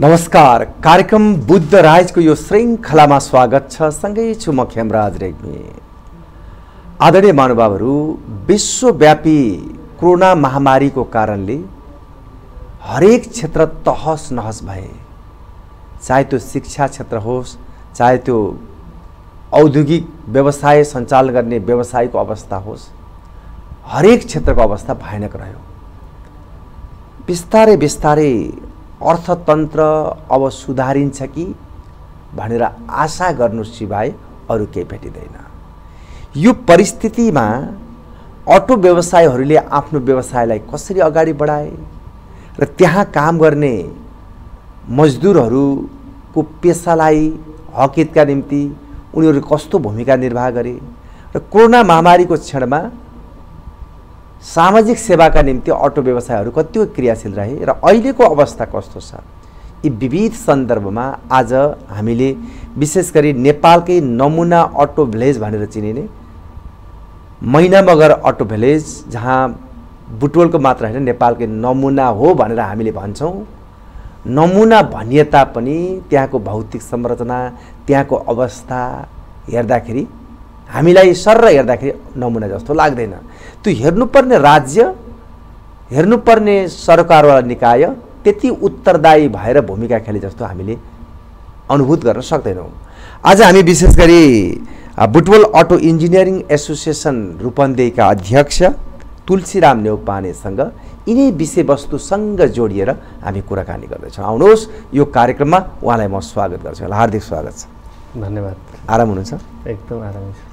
नमस्कार कार्यक्रम बुद्ध राजको यो श्रृङ्खलामा स्वागत छ। सँगै छु म खेमराज रेग्मी। आदरणीय महानुभावहरू विश्वव्यापी कोरोना महामारीको कारणले हरेक क्षेत्र तहस नहस भए चाहे त्यो शिक्षा क्षेत्र होस् चाहे त्यो औद्योगिक व्यवसाय सञ्चालन गर्ने व्यवसायको अवस्था होस् हरेक क्षेत्रको अवस्था भयानक रह्यो। बिस्तारै बिस्तारै अर्थतन्त्र अब सुधारिन्छ कि भनेर आशा गर्नु सिवाय अरू केही भेटिँदैन। यो परिस्थितिमा अटो व्यवसायहरूले आफ्नो व्यवसायलाई कसरी अगाडि बढाए र त्यहाँ काम गर्ने मजदुरहरूको पेसालाई हकितका निम्ति उनीहरू कस्तो भूमिका निर्वाह गरे र कोरोना महामारीको क्षणमा सामाजिक सेवाका निम्ति अटो व्यवसायहरू कति क्रियाशील रहे र अहिलेको अवस्था कस्तो छ? यी विविध सन्दर्भमा आज हामीले विशेष गरी नेपालकै नमुना अटो भिलेज भनेर चिनिने मैनामगर अटो भिलेज जहाँ बुटवलको मात्र होइन नेपालकै नमुना हो भनेर हामीले भन्छौँ। नमुना भनिए तापनि त्यहाँको भौतिक संरचना त्यहाँको अवस्था हेर्दाखेरि हामीलाई सर हेर्दाखेरि नमुना जस्तो लाग्दैन। त्यो हेर्नुपर्ने राज्य हेर्नुपर्ने सरकारवाला निकाय त्यति उत्तरदायी भएर भूमिका खेले जस्तो हामीले अनुभूत गर्न सक्दैनौँ। आज हामी विशेष गरी बुटवल अटो इन्जिनियरिङ एसोसिएसन रूपन्देहीका अध्यक्ष तुलसीराम नेउपानेसँग यिनै विषयवस्तुसँग जोडिएर हामी कुराकानी गर्दैछौँ। आउनुहोस् यो कार्यक्रममा उहाँलाई म स्वागत गर्छु। हार्दिक स्वागत छ। धन्यवाद। आराम हुनुहुन्छ? एकदम आरामै छ।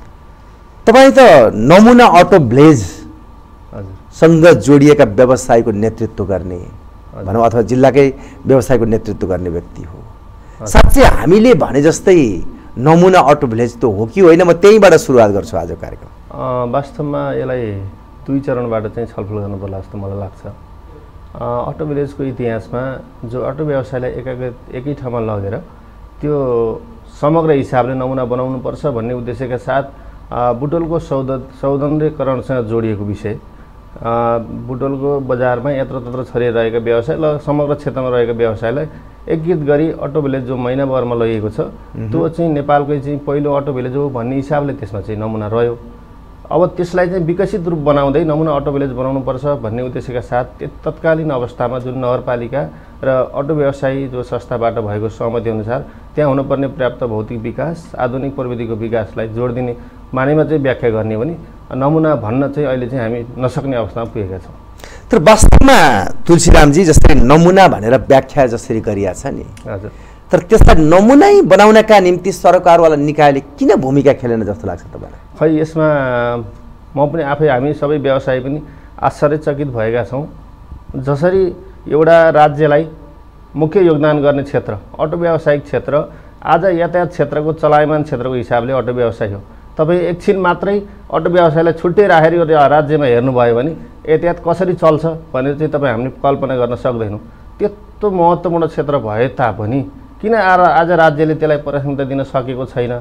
तपाईँ त नमुना अटो ब्लेजसँग जोडिएका व्यवसायको नेतृत्व गर्ने भनौँ अथवा जिल्लाकै व्यवसायको नेतृत्व गर्ने व्यक्ति हो। साँच्चै हामीले भने जस्तै नमुना अटो भिलेज त हो कि होइन म त्यहीँबाट सुरुवात गर्छु आज कार्यक्रम। वास्तवमा यसलाई दुई चरणबाट चाहिँ छलफल गर्नु पर्ला जस्तो मलाई लाग्छ। अटो भिलेजको इतिहासमा जो अटो व्यवसायलाई एकै एकै ठाउँमा लगेर त्यो समग्र हिसाबले नमुना बनाउनुपर्छ भन्ने उद्देश्यका साथ बुटोलको सौद सौन्दर्यकरणसँग जोडिएको विषय। बुटोलको बजारमा यत्रतत्र छरिएर रहेका व्यवसाय ल समग्र क्षेत्रमा रहेका व्यवसायलाई एकीकृत गरी अटो भिलेज जो महिनाभरमा लगिएको छ। त्यो चाहिँ नेपालकै चाहिँ पहिलो अटो भिलेज हो भन्ने हिसाबले त्यसमा चाहिँ नमुना रह्यो। अब त्यसलाई चाहिँ विकसित रूप बनाउँदै नमुना अटो भिलेज बनाउनुपर्छ भन्ने उद्देश्यका साथ तत्कालीन अवस्थामा जुन नगरपालिका र अटो व्यवसायी जो संस्थाबाट भएको सहमति अनुसार त्यहाँ हुनुपर्ने पर्याप्त भौतिक विकास आधुनिक प्रविधिको विकासलाई जोड दिने मानेमा चाहिँ व्याख्या गर्ने हो भने नमुना भन्न चाहिँ अहिले चाहिँ हामी नसक्ने अवस्थामा पुगेका छौँ। तर वास्तवमा तुलसीरामजी जस्तै नमुना भनेर व्याख्या जसरी गरिएको छ नि हजुर। तर त्यसलाई नमुनै बनाउनका निम्ति सरकारवाला निकायले किन भूमिका खेलेन जस्तो लाग्छ तपाईँलाई? खै यसमा म पनि आफै हामी सबै व्यवसायी पनि आश्चर्यचकित भएका छौँ। जसरी एउटा राज्यलाई मुख्य योगदान गर्ने क्षेत्र अटो व्यावसायिक क्षेत्र आज यातायात क्षेत्रको चलायमान क्षेत्रको हिसाबले अटो व्यवसाय हो। तपाईँ एकछिन मात्रै अटो व्यवसायलाई छुट्टै राखेर यो राज्यमा हेर्नुभयो भने यातायात कसरी चल्छ भनेर चाहिँ तपाईँ हामीले कल्पना गर्न सक्दैनौँ। त्यत्रो महत्त्वपूर्ण क्षेत्र भए तापनि किन आज आज राज्यले त्यसलाई प्राथमिकता दिन सकेको छैन?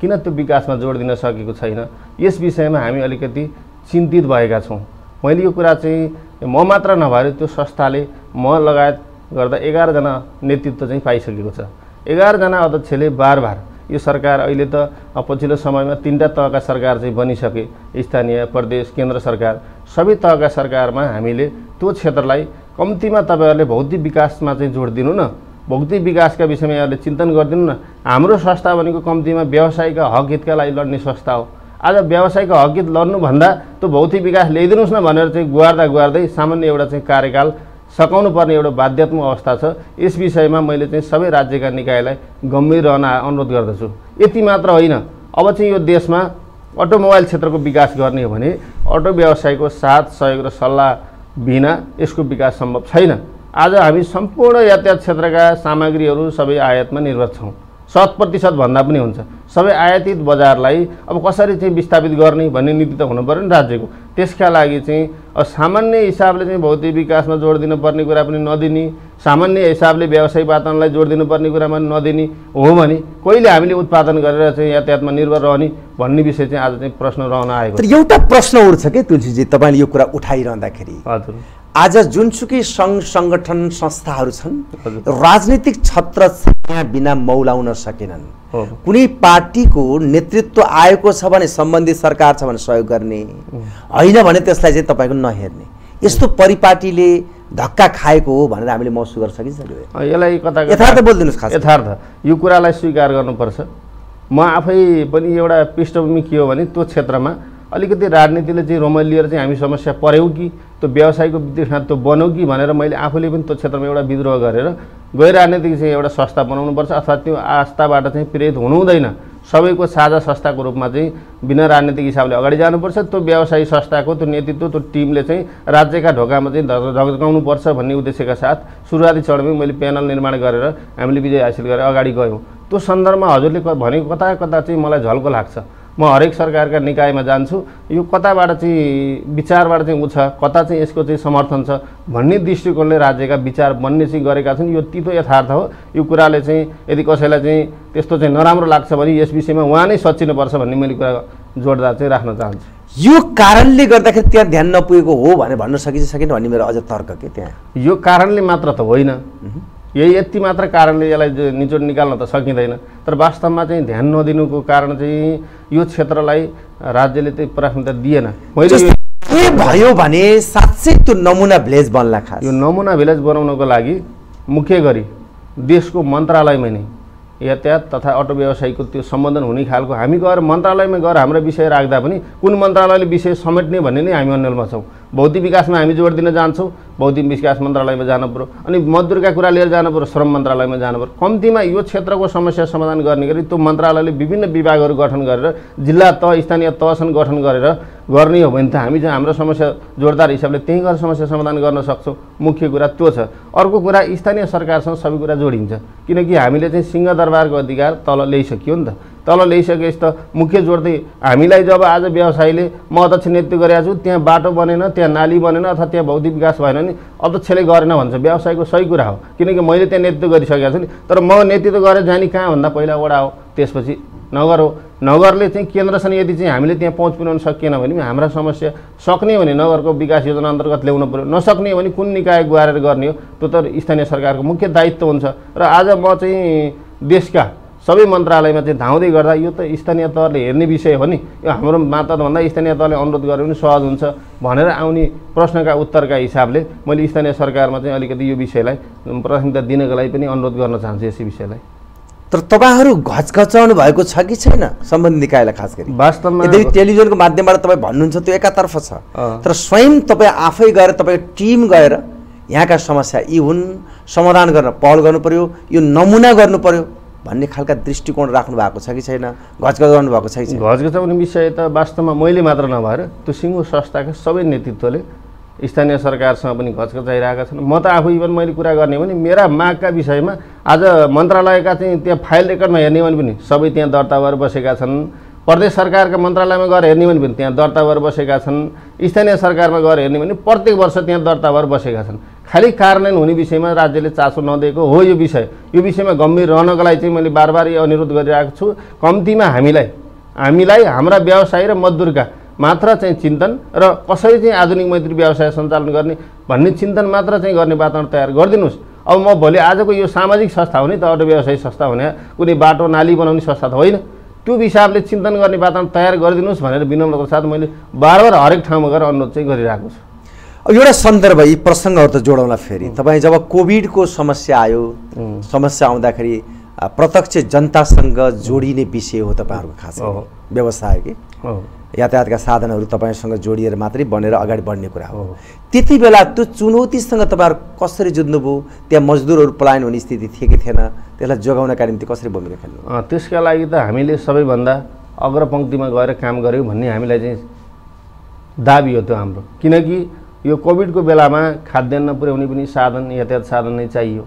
किन त्यो विकासमा जोड दिन सकेको छैन? यस विषयमा हामी अलिकति चिन्तित भएका छौँ। मैले यो कुरा चाहिँ म मात्र नभएर त्यो संस्थाले म लगायत गर्दा एघारजना नेतृत्व चाहिँ पाइसकेको छ। एघारजना अध्यक्षले बार बार यो सरकार अहिले त पछिल्लो समयमा तिनवटा तहका सरकार चाहिँ बनिसके स्थानीय प्रदेश केन्द्र सरकार। सबै तहका सरकारमा हामीले त्यो क्षेत्रलाई कम्तीमा तपाईँहरूले भौतिक विकासमा चाहिँ जोड दिनु न। भौतिक विकासका विषयमा यहाँहरूले चिन्तन गरिदिनु न। हाम्रो संस्था भनेको कम्तीमा व्यवसायका हक हितका लागि लड्ने संस्था हो। आज व्यवसायको हक हित लड्नुभन्दा त्यो भौतिक विकास ल्याइदिनुहोस् न भनेर चाहिँ गुहार्दा गुहार्दै सामान्य एउटा चाहिँ कार्यकाल सकाउनु पर्ने एउटा बाध्यात्मक अवस्था छ। यस विषयमा मैले चाहिँ सबै राज्यका निकायलाई गम्भीर रहन अनुरोध गर्दछु। यति मात्र होइन। अब चाहिँ यो देशमा अटोमोबाइल क्षेत्रको विकास गर्ने हो भने अटो व्यवसायको साथ सहयोग र सल्लाह बिना यसको विकास सम्भव छैन। आज हामी सम्पूर्ण यातायात क्षेत्रका सामग्रीहरू सबै आयातमा निर्भर छौँ। शत प्रतिशत भन्दा पनि हुन्छ। सबै आयातित बजारलाई अब कसरी चाहिँ विस्थापित गर्ने भन्ने नीति त हुनु पऱ्यो नि राज्यको। त्यसका लागि चाहिँ अब सामान्य हिसाबले चाहिँ भौतिक विकासमा जोड दिनुपर्ने कुरा पनि नदिने सामान्य हिसाबले व्यावसायिक वातावरणलाई जोड दिनुपर्ने कुरामा पनि नदिने हो भने कहिले हामीले उत्पादन गरेर चाहिँ यातायातमा निर्भर रहने भन्ने विषय चाहिँ आज चाहिँ प्रश्न रहन आएको एउटा प्रश्न उठ्छ कि तुलसीजी तपाईँले यो कुरा उठाइरहँदाखेरि? हजुर। आज जुनसुकै सङ्घ सङ्गठन संस्थाहरू छन्। राजनीतिक छत्र छाया बिना मौलाउन सकेनन्। कुनै पार्टीको नेतृत्व आएको छ भने सम्बन्धित सरकार छ भने सहयोग गर्ने। होइन भने त्यसलाई चाहिँ तपाईँको नहेर्ने। यस्तो परिपाटीले धक्का खाएको हो भनेर हामीले महसुस गर्न सकिन्छ यसलाई कता- यथार्थ बोलिदिनुहोस् खास। यथार्थ। यो कुरालाई स्वीकार गर्नुपर्छ। म आफै पनि एउटा पृष्ठभूमि के हो भने त्यो क्षेत्रमा अलिकति राजनीतिले चाहिँ रोमल लिएर चाहिँ हामी समस्या पऱ्यौँ कि त्यो व्यवसायको दृष्टान्त बनौँ कि भनेर मैले आफूले पनि त्यो क्षेत्रमा एउटा विद्रोह गरेर गैर राजनीतिक चाहिँ एउटा संस्था बनाउनुपर्छ अथवा त्यो आस्थाबाट चाहिँ प्रेरित हुनु हुँदैन सबैको साझा संस्थाको रूपमा चाहिँ बिना राजनीतिक हिसाबले अगाडि जानुपर्छ। त्यो व्यवसायी संस्थाको त्यो नेतृत्व त्यो टिमले चाहिँ राज्यका ढोकामा चाहिँ धगधगाउनुपर्छ भन्ने उद्देश्यका साथ सुरुवाती चरणमै मैले प्यानल निर्माण गरेर हामीले विजय हासिल गरेर अगाडि गयौँ। त्यो सन्दर्भमा हजुरले भनेको कता कता चाहिँ मलाई झल्को लाग्छ। म हरेक सरकारका निकायमा जान्छु। यो कताबाट चाहिँ विचारबाट चाहिँ उ छ कता चाहिँ यसको चाहिँ समर्थन छ भन्ने दृष्टिकोणले राज्यका विचार बन्ने चाहिँ गरेका छन्। यो तितो यथार्थ हो। यो कुराले चाहिँ यदि कसैलाई चाहिँ त्यस्तो चाहिँ नराम्रो लाग्छ भने यस विषयमा उहाँ नै सचिनुपर्छ भन्ने मैले कुरा जोडदार चाहिँ राख्न चाहन्छु। यो कारणले गर्दाखेरि त्यहाँ ध्यान नपुगेको हो भनेर भन्न सकिन्छ सकेन भन्ने मेरो अझ तर्क के त्यहाँ? यो कारणले मात्र त होइन। यही यति मात्र कारणले यसलाई निचोड निकाल्न त सकिँदैन। तर वास्तवमा चाहिँ ध्यान नदिनुको कारण चाहिँ यो क्षेत्रलाई राज्यले चाहिँ प्राथमिकता दिएन। मैले के भयो भने साँच्चै त्यो नमुना भिलेज बन्ला खास? यो नमुना भिलेज बनाउनको लागि मुख्य गरी देशको मन्त्रालयमा नै यातायात तथा अटो व्यवसायीको त्यो सम्बन्धन हुने खालको हामी गएर मन्त्रालयमा गएर हाम्रो विषय राख्दा पनि कुन मन्त्रालयले विषय समेट्ने भन्ने नै हामी अन्यलमा छौँ। भौतिक विकासमा हामी जोड दिन जान्छौँ भौतिक विकास मन्त्रालयमा जानु पऱ्यो अनि मजदुरका कुरा लिएर जानु पऱ्यो श्रम मन्त्रालयमा जानु पऱ्यो कम्तीमा यो क्षेत्रको समस्या समाधान गर्ने गरी त्यो मन्त्रालयले विभिन्न विभागहरू गठन गरेर जिल्ला तह स्थानीय तहसम्म गठन गरेर गर्ने हो भने त हामी चाहिँ हाम्रो समस्या जोडदार हिसाबले त्यहीँ गएर समस्या समाधान गर्न सक्छौँ। मुख्य कुरा त्यो छ। अर्को कुरा स्थानीय सरकारसँग सबै कुरा जोडिन्छ। किनकि हामीले चाहिँ सिंहदरबारको अधिकार तल ल्याइसक्यो नि त। तल ल्याइसकेपछि त मुख्य जोड्दै हामीलाई जब आज व्यवसायीले म अध्यक्ष नेतृत्व गरेको छु त्यहाँ बाटो बनेन त्यहाँ नाली बनेन अथवा त्यहाँ भौतिक विकास भएन भने अध्यक्षले गरेन भन्छ। व्यवसायको सही कुरा हो। किनकि मैले त्यहाँ नेतृत्व गरिसकेको छु नि तर म नेतृत्व गरेर जाने कहाँ भन्दा पहिला वडा हो। त्यसपछि नगर हो। नगरले चाहिँ केन्द्रसँग यदि चाहिँ हामीले त्यहाँ पहुँच पुर्याउन सकिएन भने पनि हाम्रा समस्या सक्ने भने नगरको विकास योजना अन्तर्गत ल्याउनु पऱ्यो नसक्ने भने कुन निकाय गुहारेर गर्ने हो त्यो त स्थानीय सरकारको मुख्य दायित्व हुन्छ। र आज म चाहिँ देशका सबै मन्त्रालयमा चाहिँ धाउँदै गर्दा यो त स्थानीय तहले हेर्ने विषय हो नि। यो हाम्रो माताभन्दा स्थानीय तहले अनुरोध गरे पनि सहज हुन्छ भनेर आउने प्रश्नका उत्तरका हिसाबले मैले स्थानीय सरकारमा चाहिँ अलिकति यो विषयलाई प्राथमिकता दिनको लागि पनि अनुरोध गर्न चाहन्छु यस विषयलाई। तर तपाईँहरू घचघचाउनु भएको छ कि छैन सम्बन्धित निकायलाई खास गरी? वास्तवमा यद्यपि टेलिभिजनको माध्यमबाट तपाईँ भन्नुहुन्छ त्यो एकातर्फ छ। तर स्वयं तपाईँ आफै गएर तपाईँको टिम गएर यहाँका समस्या यी हुन् समाधान गर्न पहल गर्नु पर्यो यो नमुना गर्नु पर्यो। भन्ने खालका दृष्टिकोण राख्नु भएको छ कि छैन? घचघचाउनु भएको छ कि छैन? घचघचाउने विषय त वास्तवमा मैले मात्र नभएर त्यो सिङ्गो संस्थाका सबै नेतृत्वले स्थानीय सरकारसँग पनि घचघचाइरहेका छन्। म त आफू इभन मैले कुरा गर्ने भने मेरा मागका विषयमा आज मन्त्रालयका चाहिँ त्यहाँ फाइल रेकर्डमा हेर्ने भने पनि सबै त्यहाँ दर्ता भएर बसेका छन्। प्रदेश सरकारका मन्त्रालयमा गएर हेर्ने भने पनि त्यहाँ दर्ता भएर बसेका छन्। स्थानीय सरकारमा गएर हेर्ने भने प्रत्येक वर्ष त्यहाँ दर्ता भएर बसेका छन्। खालि कार्यान्वयन हुने विषयमा राज्यले चासो नदिएको हो यो विषय। यो विषयमा गम्भीर रहनको लागि चाहिँ मैले बार बार अनुरोध गरिरहेको छु। कम्तीमा हामीलाई हामीलाई हाम्रा व्यवसायी र मजदुरका मात्र चाहिँ चिन्तन र कसरी चाहिँ आधुनिक मैत्री व्यवसाय सञ्चालन गर्ने भन्ने चिन्तन मात्र चाहिँ गर्ने वातावरण तयार गरिदिनुहोस्। अब म भोलि आजको यो सामाजिक संस्था हो नि त अटो व्यवसायी संस्था हुने कुनै बाटो नाली बनाउने संस्था त होइन। त्यो हिसाबले चिन्तन गर्ने वातावरण तयार गरिदिनुहोस् भनेर विनम्रताका साथ मैले बार बार हरेक ठाउँमा गएर अनुरोध चाहिँ गरिरहेको छु। एउटा सन्दर्भ यी प्रसङ्गहरू त जोडौँला फेरि। तपाईँ जब कोभिडको समस्या आयो समस्या आउँदाखेरि प्रत्यक्ष जनतासँग जोडिने विषय हो तपाईँहरूको खास। व्यवसाय कि? यातायातका साधनहरू तपाईँसँग जोडिएर मात्रै बनेर अगाडि बढ्ने कुरा हो। त्यति बेला त्यो चुनौतीसँग तपाईँहरू कसरी जुझ्नुभयो? त्यहाँ मजदुरहरू पलायन हुने स्थिति थियो कि थिएन? त्यसलाई जोगाउनका निम्ति कसरी भूमिका खेल्नु? त्यसका लागि त हामीले सबैभन्दा अग्रपङ्क्तिमा गएर काम गऱ्यौँ भन्ने हामीलाई चाहिँ दाबी हो त्यो हाम्रो। किनकि यो कोभिडको बेलामा खाद्यान्न पुर्याउने पनि साधन यातायात साधन नै चाहियो।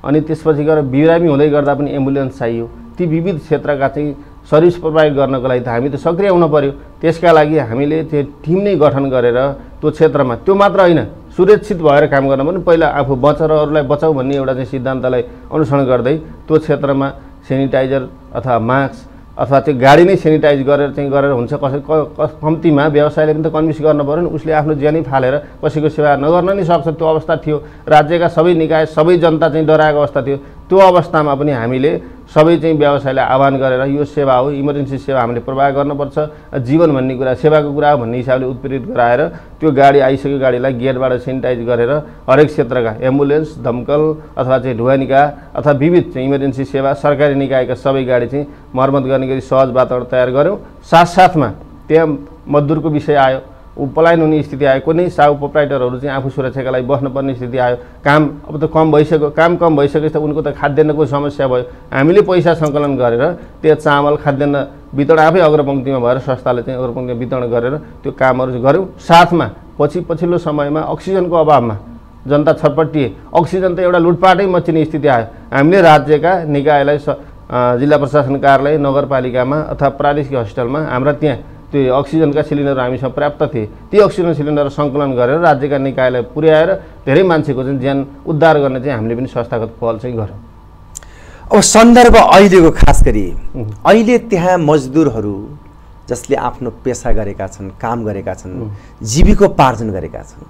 अनि त्यसपछि गएर बिरामी हुँदै गर्दा पनि एम्बुलेन्स चाहियो। ती विविध क्षेत्रका चाहिँ सर्भिस प्रोभाइड गर्नको लागि त हामी त सक्रिय हुनु पऱ्यो त्यसका लागि हामीले त्यो टिम नै गठन गरेर त्यो क्षेत्रमा त्यो मात्र होइन सुरक्षित भएर काम गर्न पनि पहिला आफू बच र अरूलाई बचाऊ भन्ने एउटा चाहिँ सिद्धान्तलाई अनुसरण गर्दै त्यो क्षेत्रमा सेनिटाइजर अथवा मास्क अथवा त्यो गाडी नै सेनिटाइज गरेर चाहिँ गरेर हुन्छ कसै कम्तीमा व्यवसायले पनि त कन्भिन्स गर्न पऱ्यो नि उसले आफ्नो ज्यानै फालेर कसैको सेवा नगर्न नि सक्छ। त्यो अवस्था थियो। राज्यका सबै निकाय सबै जनता चाहिँ डराएको अवस्था थियो। त्यो अवस्थामा पनि हामीले सबै चाहिँ व्यवसायलाई आह्वान गरेर यो सेवा हो इमर्जेन्सी सेवा हामीले प्रवाह गर्नुपर्छ। जीवन भन्ने कुरा सेवाको कुरा हो भन्ने हिसाबले उत्प्रेरित गराएर त्यो गाडी आइसक्यो गाडीलाई गेटबाट सेनिटाइज गरेर हरेक क्षेत्रका एम्बुलेन्स दमकल अथवा चाहिँ ढुवानीका अथवा विविध चाहिँ इमर्जेन्सी सेवा सरकारी निकायका सबै गाडी चाहिँ मर्मत गर्ने गरी सहज वातावरण तयार गऱ्यौँ साथसाथमा त्यहाँ मजदुरको विषय आयो। ऊ पलायन हुने स्थिति आयो। कुनै साहु प्रोप्राइटरहरू चाहिँ आफू सुरक्षाका लागि बस्नुपर्ने स्थिति आयो। काम अब त कम भइसक्यो काम कम भइसकेपछि त उनको त खाद्यान्नको समस्या भयो। हामीले पैसा सङ्कलन गरेर त्यो चामल खाद्यान्न वितरण आफै अग्रपङ्क्तिमा भएर संस्थाले चाहिँ अग्रपङ्क्तिमा वितरण गरेर त्यो कामहरू गऱ्यौँ साथमा पछि पछिल्लो समयमा अक्सिजनको अभावमा जनता छटपट्टिए। अक्सिजन त एउटा लुटपाटै मचिने स्थिति आयो। हामीले राज्यका निकायलाई जिल्ला प्रशासन कार्यालय नगरपालिकामा अथवा प्रादेशिक हस्पिटलमा हाम्रा त्यहाँ त्यो अक्सिजनका सिलिन्डर हामीसँग पर्याप्त थिए। ती अक्सिजन सिलिन्डर सङ्कलन गरेर राज्यका निकायलाई पुर्याएर धेरै मान्छेको चाहिँ ज्यान उद्धार गर्ने चाहिँ हामीले पनि संस्थागत पहल चाहिँ गऱ्यौँ अब सन्दर्भ अहिलेको खास गरी अहिले त्यहाँ मजदुरहरू जसले आफ्नो पेसा गरेका छन् काम गरेका छन् जीविकोपार्जन गरेका छन्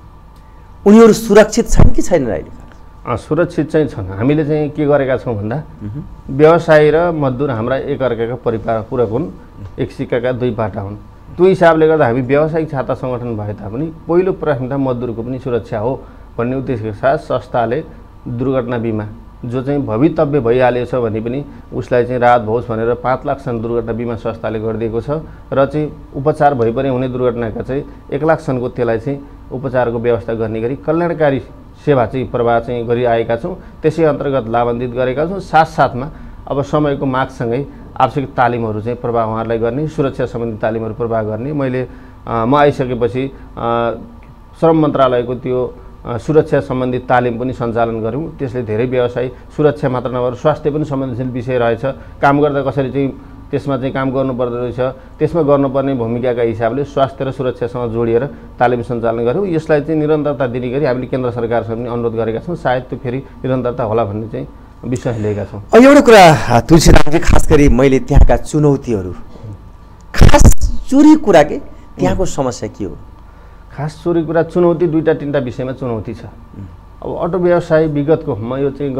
उनीहरू सुरक्षित छन् कि छैनन् अहिले? सुरक्षित चाहिँ छन्। हामीले चाहिँ के गरेका छौँ भन्दा व्यवसायी र मजदुर हाम्रा एकअर्काका परिवार पूरक हुन् एक सिक्काका दुई पाटा हुन्। त्यो हिसाबले गर्दा हामी व्यावसायिक छाता सङ्गठन भए तापनि पहिलो प्राथमिकता मजदुरको पनि सुरक्षा हो भन्ने उद्देश्यका साथ संस्थाले दुर्घटना बिमा जो चाहिँ भवितव्य भइहालेछ भने पनि उसलाई चाहिँ राहत होस् भनेर पाँच लाखसम्म दुर्घटना बिमा संस्थाले गरिदिएको छ र चाहिँ उपचार भइपरि हुने दुर्घटनाका चाहिँ एक लाखसम्मको त्यसलाई चाहिँ उपचारको व्यवस्था गर्ने गरी कल्याणकारी सेवा चाहिँ प्रवाह चाहिँ गरिआएका छौँ। त्यसै अन्तर्गत लाभान्वित गरेका छौँ। साथसाथमा अब समयको मागसँगै आवश्यक तालिमहरू चाहिँ प्रवाह उहाँहरूलाई गर्ने सुरक्षा सम्बन्धी तालिमहरू प्रवाह गर्ने। मैले म आइसकेपछि श्रम मन्त्रालयको त्यो सुरक्षा सम्बन्धी तालिम पनि सञ्चालन गऱ्यौँ। त्यसले धेरै व्यवसाय सुरक्षा मात्र नभएर स्वास्थ्य पनि संवेदनशील विषय रहेछ। काम गर्दा कसरी चाहिँ त्यसमा चाहिँ काम गर्नुपर्दो रहेछ। त्यसमा गर्नुपर्ने भूमिकाका हिसाबले स्वास्थ्य र सुरक्षासँग जोडिएर तालिम सञ्चालन गऱ्यौँ यसलाई चाहिँ निरन्तरता दिने गरी हामीले केन्द्र सरकारसँग पनि अनुरोध गरेका छौँ। सायद त्यो फेरि निरन्तरता होला भन्ने चाहिँ विश्वास लिएका छौँ। एउटा कुरा तुलसीरामजी खास गरी मैले त्यहाँका चुनौतीहरू। खास चुरी कुरा के? त्यहाँको समस्या के हो? खास चोरी कुरा चुनौती दुईवटा तिनवटा विषयमा चुनौती छ। अब अटो व्यवसाय विगतको म यो चाहिँ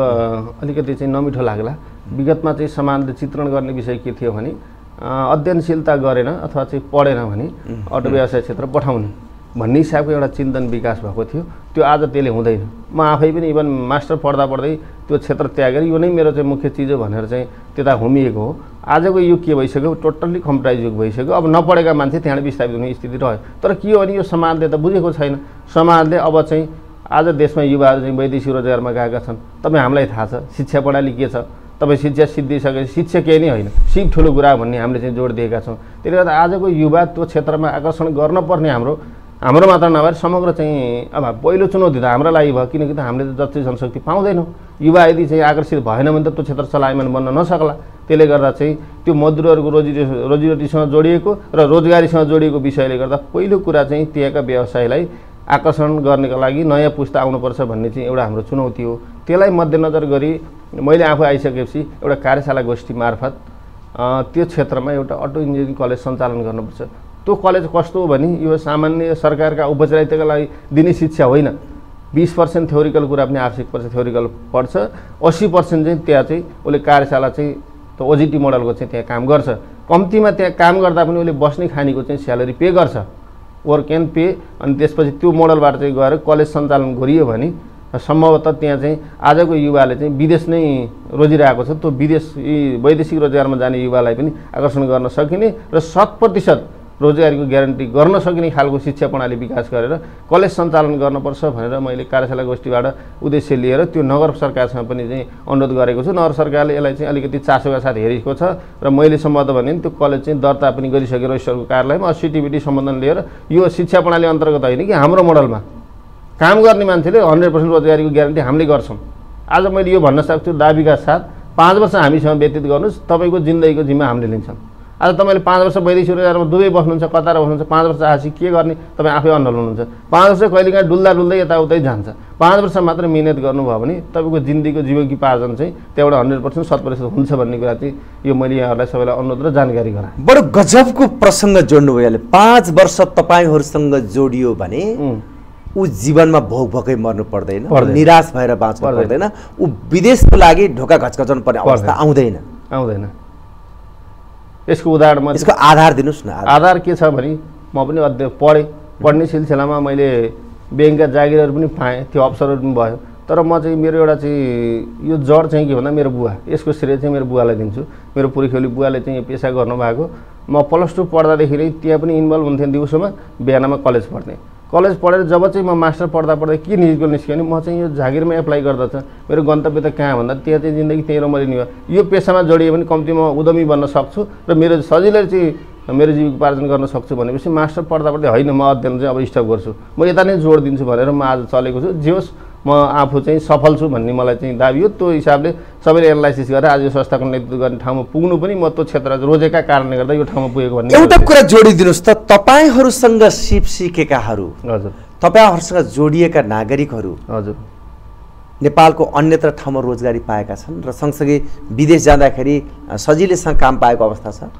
अलिकति चाहिँ नमिठो लाग्ला। विगतमा चाहिँ समाजले चित्रण गर्ने विषय के थियो भने अध्ययनशीलता गरेन अथवा चाहिँ पढेन भने अटो व्यवसाय क्षेत्र पठाउने भन्ने हिसाबको एउटा चिन्तन विकास भएको थियो। त्यो आज त्यसले हुँदैन। म आफै पनि इभन मास्टर पढ्दा पढ्दै त्यो क्षेत्र त्यागेर यो नै मेरो चाहिँ मुख्य चिज हो भनेर चाहिँ त्यता हुमिएको हो। आजको युग के भइसक्यो? टोटल्ली कम्प्युटराइज युग भइसक्यो। अब नपढेका मान्छे त्यहाँबाट विस्थापित हुने स्थिति रह्यो। तर के हो भने यो समाजले त बुझेको छैन। समाजले अब चाहिँ आज देशमा युवाहरू चाहिँ वैदेशिक रोजगारमा गएका छन्। तपाईँ हामीलाई थाहा छ शिक्षा प्रणाली के छ? तपाईँ शिक्षा सिद्धिसकेपछि शिक्षा केही नै होइन। सिप ठुलो कुरा भन्ने हामीले चाहिँ जोड दिएका छौँ। त्यसले गर्दा आजको युवा त्यो क्षेत्रमा आकर्षण गर्नुपर्ने हाम्रो हाम्रो मात्र नभएर समग्र चाहिँ अब पहिलो चुनौती त हाम्रो लागि भयो किनकि त हामीले त जति जनशक्ति पाउँदैनौँ। युवा यदि चाहिँ आकर्षित भएन भने त त्यो क्षेत्र चलायमान बन्न नसक्ला। त्यसले गर्दा चाहिँ त्यो मजदुरहरूको रोजी रोजीरोटीसँग जोडिएको र रोजगारीसँग जोडिएको विषयले गर्दा पहिलो कुरा चाहिँ त्यहाँका व्यवसायलाई आकर्षण गर्नको लागि नयाँ पुस्ता आउनुपर्छ भन्ने चाहिँ एउटा हाम्रो चुनौती हो। त्यसलाई मध्यनजर गरी मैले आफू आइसकेपछि एउटा कार्यशाला गोष्ठी मार्फत त्यो क्षेत्रमा एउटा अटो इन्जिनियरिङ कलेज सञ्चालन गर्नुपर्छ। त्यो कलेज कस्तो हो भने यो सामान्य सरकारका उपचारिताका लागि दिने शिक्षा होइन। बिस पर्सेन्ट थ्योरिकल कुरा पनि आवश्यक पर्छ थ्योरिकल पढ्छ अस्सी पर्सेन्ट चाहिँ त्यहाँ चाहिँ उसले कार्यशाला चाहिँ त्यो ओजिटी मोडलको चाहिँ त्यहाँ काम गर्छ। कम्तीमा त्यहाँ काम गर्दा पनि उसले बस्ने खानेको चाहिँ स्यालेरी पे गर्छ। वर्क एन्ड पे अनि त्यसपछि त्यो मोडलबाट चाहिँ गएर कलेज सञ्चालन गरियो भने सम्भवतः त्यहाँ चाहिँ आजको युवाले चाहिँ विदेश नै रोजिरहेको छ। त्यो विदेश वैदेशिक रोजगारमा जाने युवालाई पनि आकर्षण गर्न सकिने र शत प्रतिशत रोजगारीको ग्यारेन्टी गर्न सकिने खालको शिक्षा प्रणाली विकास गरेर कलेज सञ्चालन गर्नुपर्छ भनेर मैले कार्यशाला गोष्ठीबाट उद्देश्य लिएर त्यो नगर सरकारसँग पनि चाहिँ अनुरोध गरेको छु। नगर सरकारले यसलाई चाहिँ अलिकति चासोका साथ हेरेको छ र मैले सम्बन्ध भने त्यो कलेज चाहिँ दर्ता पनि गरिसकेर रजिस्टरको कार्यालयमा सिटिबिटी सम्बन्धन लिएर यो शिक्षा प्रणाली अन्तर्गत होइन कि हाम्रो मोडलमा काम गर्ने मान्छेले हन्ड्रेड पर्सेन्ट रोजगारीको ग्यारेन्टी हामीले गर्छौँ। आज मैले यो भन्न सक्छु दाबीका साथ पाँच वर्ष हामीसँग व्यतीत गर्नुहोस् तपाईँको जिन्दगीको जिम्मा हामीले लिन्छौँ। आज तपाईँले पाँच वर्ष वैदेशिक रोजगारमा दुवै बस्नुहुन्छ कतार बस्नुहुन्छ पाँच वर्ष आएपछि के गर्ने? तपाईँ आफै अन्डल हुनुहुन्छ। पाँच वर्ष कहिलेकाहीँ डुल्दा डुल्दै यताउतै जान्छ। पाँच वर्ष मात्र मिहिनेत गर्नुभयो भने तपाईँको जिन्दगीको जीवकीपार्जन चाहिँ त्यहाँबाट हन्ड्रेड पर्सेन्ट शत प्रतिशत हुन्छ भन्ने कुरा चाहिँ यो मैले यहाँहरूलाई सबैलाई अनुरोध र जानकारी गराएँ। बडो गजबको प्रसङ्ग जोड्नुभयो यसले पाँच वर्ष तपाईँहरूसँग जोडियो भने ऊ जीवनमा भोक भोकै मर्नु पर्दैन। निराश भएर बाँच्नु पर्दैन। ऊ विदेशको लागि ढोका घचघचाउनु पर्ने अवस्था। आउँदैन। आउँदैन। यसको उदाहरण म यसको आधार दिनुहोस् न आधार। के छ भने म पनि अध्यय पढेँ। पढ्ने सिलसिलामा मैले ब्याङ्कका जागिरहरू पनि पाएँ। त्यो अवसरहरू पनि भयो। तर म चाहिँ मेरो एउटा चाहिँ यो जड चाहिँ के भन्दा मेरो बुवा यसको श्रेय चाहिँ मेरो बुवालाई दिन्छु। मेरो पुर्ख्यौली बुवाले चाहिँ यो पेसा गर्नुभएको। म प्लस टू पढ्दादेखि नै त्यहाँ पनि इन्भल्भ हुन्थेँ दिउँसोमा बिहानमा कलेज पढ्थेँ। कलेज पढेर जब चाहिँ म मास्टर पढ्दा पढ्दा के निस्क्यो निस्क्यो भने म चाहिँ यो जागिरमा एप्लाई गर्दछ। मेरो गन्तव्य त कहाँ भन्दा त्यहाँ चाहिँ जिन्दगी त्यहीँ रमाइलो नि यो पेसामा जोडियो भने कम्तीमा उद्यमी बन्न सक्छु र मेरो सजिलै चाहिँ मेरो जीविकोपार्जन गर्न सक्छु भनेपछि मास्टर पढ्दा पढ्दै होइन म अध्ययन चाहिँ अब स्टप गर्छु। म यता नै जोड दिन्छु भनेर म आज चलेको छु। जे होस् म आफू चाहिँ सफल छु भन्ने मलाई चाहिँ दाबी हो। त्यो हिसाबले सबैले एनालाइसिस गरेर आज यो संस्थाको नेतृत्व गर्ने ठाउँमा पुग्नु पनि म त्यो क्षेत्र रोजेका कारणले गर्दा यो ठाउँमा पुगेको भन्ने एउटा कुरा जोडिदिनुहोस् त तपाईँहरूसँग सिप सिकेकाहरू हजुर। तपाईँहरूसँग जोडिएका नागरिकहरू हजुर। नेपालको अन्यत्र ठाउँमा रोजगारी पाएका छन् र सँगसँगै विदेश जाँदाखेरि सजिलैसँग काम पाएको अवस्था छ?